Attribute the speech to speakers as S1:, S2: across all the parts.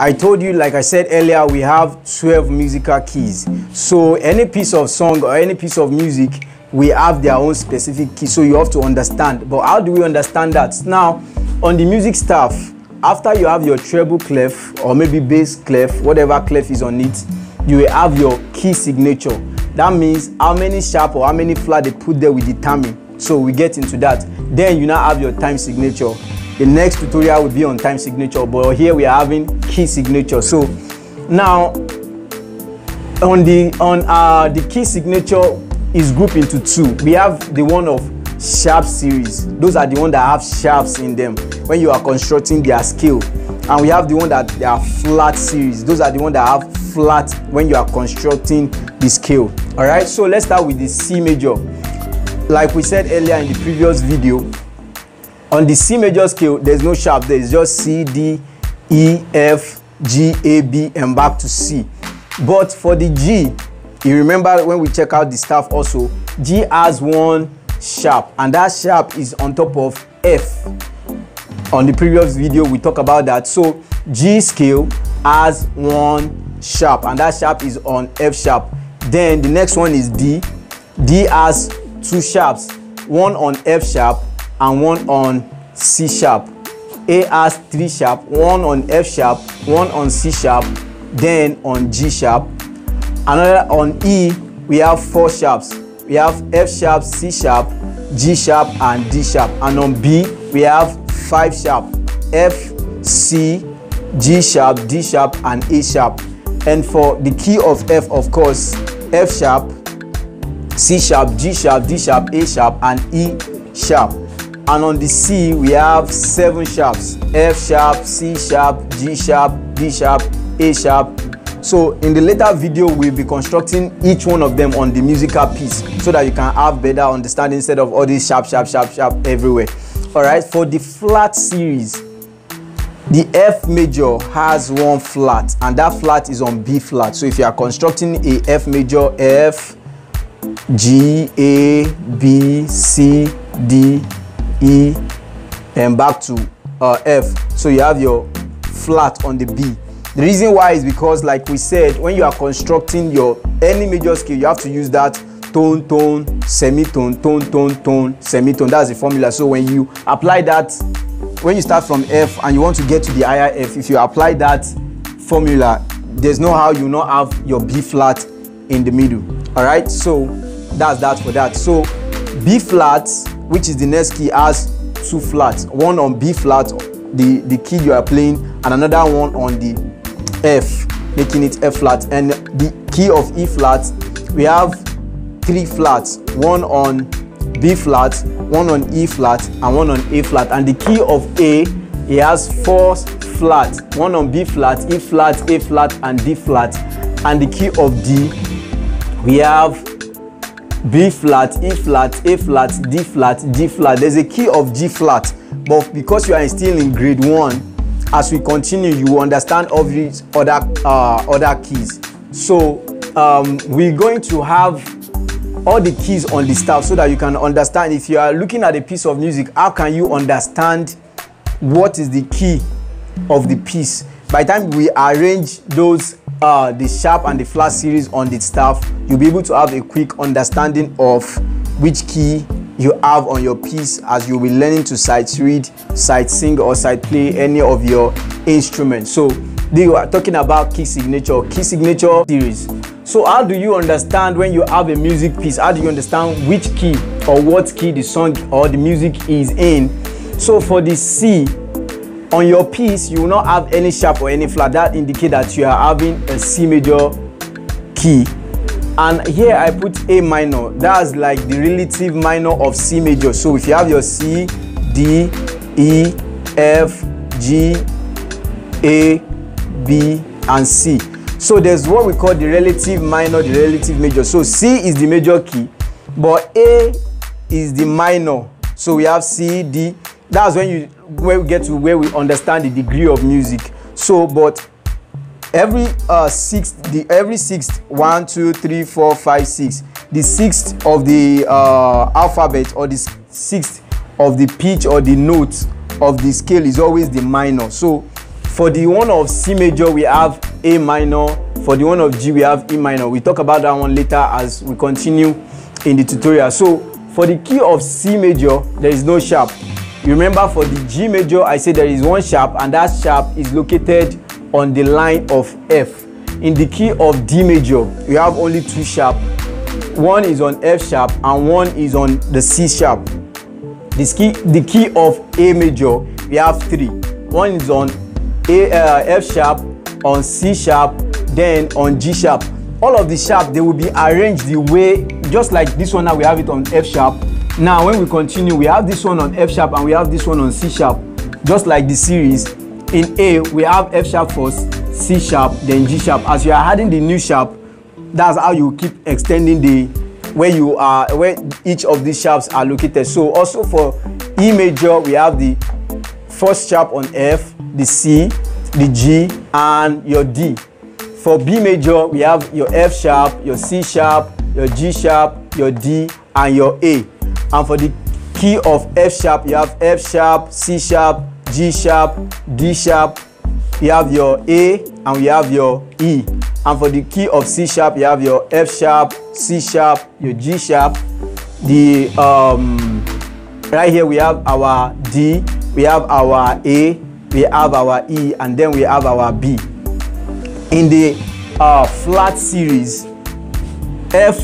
S1: I told you, like I said earlier, we have 12 musical keys. So any piece of song or any piece of music, we have their own specific key. So you have to understand. But how do we understand that? Now, on the music staff, after you have your treble clef or maybe bass clef, whatever clef is on it, you will have your key signature. That means how many sharp or how many flat they put there will determine. So we get into that. Then you now have your time signature the next tutorial will be on time signature but here we are having key signature. So now on the on uh the key signature is grouped into two. We have the one of sharp series. Those are the one that have sharps in them when you are constructing their scale. And we have the one that they are flat series. Those are the one that have flat when you are constructing the scale. All right so let's start with the c major. Like we said earlier in the previous video on the C major scale there's no sharp there. It's just C D E F G A B and back to C. But for the G you remember when we check out the staff also G has one sharp and that sharp is on top of F. On the previous video we talk about that. So G scale has one sharp and that sharp is on F sharp. Then the next one is D. D has two sharps one on F sharp and one on C sharp. A has three sharp, one on F sharp, one on C sharp, then on G sharp. Another on E, we have four sharps. We have F sharp, C sharp, G sharp, and D sharp. And on B, we have five sharp. F, C, G sharp, D sharp, and A sharp. And for the key of F, of course, F sharp, C sharp, G sharp, D sharp, A sharp, and E sharp. And on the C we have seven sharps F sharp, C sharp, G sharp, D sharp, A sharp. So in the later video we'll be constructing each one of them on the musical piece so that you can have better understanding instead of all these sharp sharp sharp sharp everywhere. Alright for the flat series the F major has one flat and that flat is on B flat. So if you are constructing a F major F G A B C D E and back to uh, F. So you have your flat on the B. The reason why is because like we said, when you are constructing your any major scale, you have to use that tone, tone, semitone, tone, tone, tone, semitone. That's the formula. So when you apply that, when you start from F and you want to get to the higher F, if you apply that formula, there's no how you not have your B flat in the middle. All right. So that's that for that. So B flat which is the next key has two flats one on b flat the the key you are playing and another one on the f making it f flat. And the key of e flat we have three flats one on b flat one on e flat and one on a flat. And the key of a it has four flats one on b flat e flat a flat and d flat. And the key of d we have B flat, E flat, A flat, D flat, G flat. There's a key of G flat, but because you are still in grade one, as we continue, you understand all these other uh, other keys. So um, we're going to have all the keys on the staff so that you can understand. If you are looking at a piece of music, how can you understand what is the key of the piece? By the time we arrange those uh, the sharp and the flat series on the staff you'll be able to have a quick understanding of which key you have on your piece as you'll be learning to sight read sight sing or sight play any of your instruments. So they are talking about key signature key signature series. So how do you understand when you have a music piece? How do you understand which key or what key the song or the music is in? So for the c on your piece you will not have any sharp or any flat. That indicate that you are having a c major key. And here i put a minor. That's like the relative minor of c major. So if you have your c d e f g a b and c. So there's what we call the relative minor the relative major. So c is the major key but a is the minor. So we have c d that's when you when we get to where we understand the degree of music. So but every uh sixth the every sixth one two three four five six the sixth of the uh alphabet or the sixth of the pitch or the note of the scale is always the minor. So for the one of c major we have a minor. For the one of g we have e minor. We talk about that one later as we continue in the tutorial. So for the key of c major there is no sharp you remember for the g major i say there is one sharp and that sharp is located on the line of f. In the key of d major we have only two sharp. One is on f sharp and one is on the c sharp. The key the key of a major we have three. One is on a uh, f sharp on c sharp then on g sharp. All of the sharp they will be arranged the way just like this one now we have it on f sharp now when we continue we have this one on f sharp and we have this one on c sharp. Just like the series in a we have f sharp first c sharp then g sharp. As you are adding the new sharp that's how you keep extending the where you are where each of these sharps are located. So also for e major we have the first sharp on f the c the g and your d. For b major we have your f sharp your c sharp your g sharp your d and your a and for the key of f sharp you have f sharp c sharp g sharp d sharp. You have your a and we have your e. And for the key of c sharp you have your f sharp c sharp your g sharp. The um right here we have our d we have our a we have our e and then we have our b. In the uh, flat series f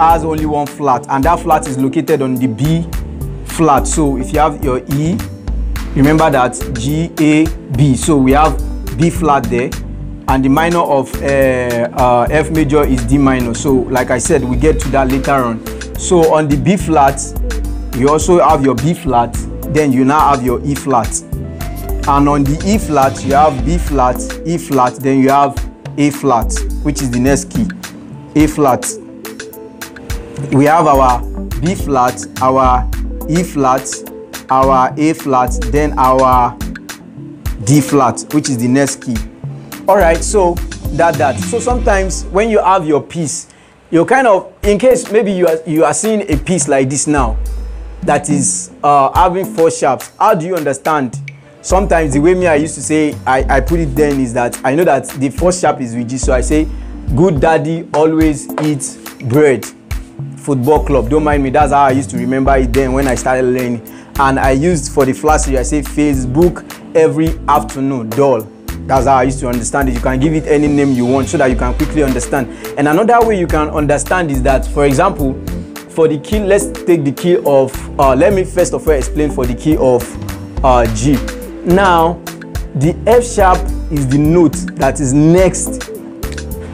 S1: has only one flat and that flat is located on the b flat. So if you have your e remember that g a b. So we have b flat there and the minor of uh, uh, f major is d minor. So like i said we get to that later on. So on the b flat you also have your b flat then you now have your e flat. And on the e flat you have b flat e flat then you have a flat which is the next key. A flat we have our b flat our e flat our a flat then our d flat which is the next key. All right so that that. So sometimes when you have your piece you're kind of in case maybe you are you are seeing a piece like this now that is uh, having four sharps how do you understand? Sometimes the way me i used to say i i put it then is that i know that the first sharp is with g so i say good daddy always eats bread football club. Don't mind me that's how i used to remember it then when i started learning. And i used for the flash i say facebook every afternoon doll that's how i used to understand it. You can give it any name you want so that you can quickly understand. And another way you can understand is that for example for the key let's take the key of uh, let me first of all explain for the key of uh, g. Now the f sharp is the note that is next.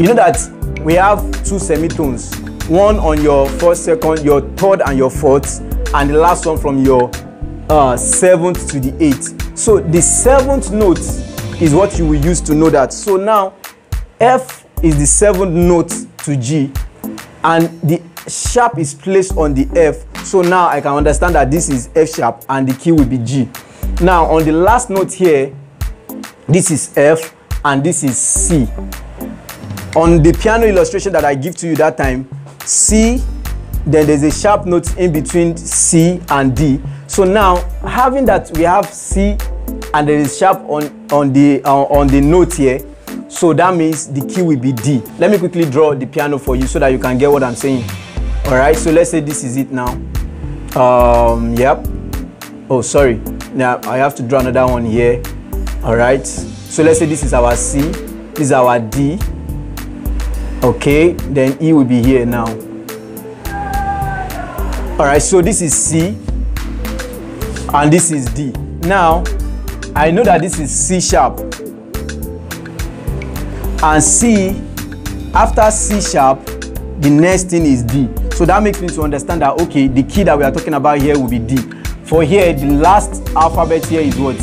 S1: You know that we have two semitones one on your first second your third and your fourth and the last one from your uh, seventh to the eighth. So the seventh note is what you will use to know that. So now f is the seventh note to g and the sharp is placed on the f. So now i can understand that this is f sharp and the key will be g. Now on the last note here this is f and this is c. On the piano illustration that i give to you that time c then there's a sharp note in between c and d. So now having that we have c and there is sharp on on the uh, on the note here so that means the key will be d. Let me quickly draw the piano for you so that you can get what i'm saying. All right so let's say this is it now. Um yep. Oh sorry. Now i have to draw another one here. All right. So let's say this is our c this is our d okay then e will be here now. All right so this is c and this is d. Now i know that this is c sharp. And c after c sharp the next thing is d. So that makes me to understand that okay the key that we are talking about here will be d. For here the last alphabet here is what?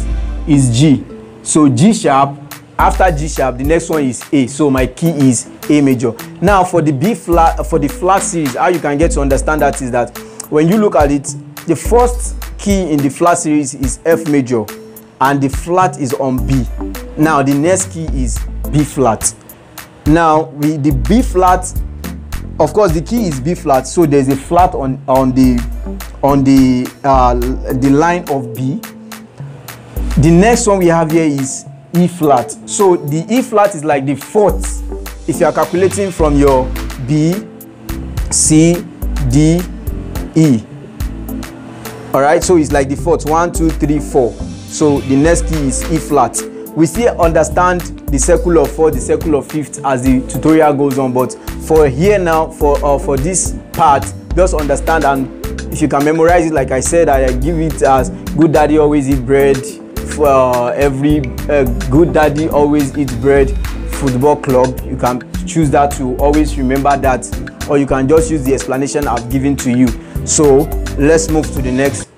S1: Is g. So g sharp after g sharp the next one is a. So my key is a major. Now for the b flat for the flat series how you can get to understand that is that when you look at it the first key in the flat series is f major and the flat is on b. Now the next key is b flat. Now with the b flat of course the key is b flat. So there's a flat on on the on the uh the line of b. The next one we have here is E flat. So the E flat is like the fourth if you are calculating from your B, C, D, E. Alright, so it's like the fourth one, two, three, four. So the next key is E flat. We still understand the circle of four, the circle of fifth as the tutorial goes on, but for here now, for uh, for this part, just understand and if you can memorize it, like I said, I give it as good daddy always eat bread. Uh, every uh, good daddy always eat bread. Football club you can choose that to always remember that or you can just use the explanation i've given to you. So let's move to the next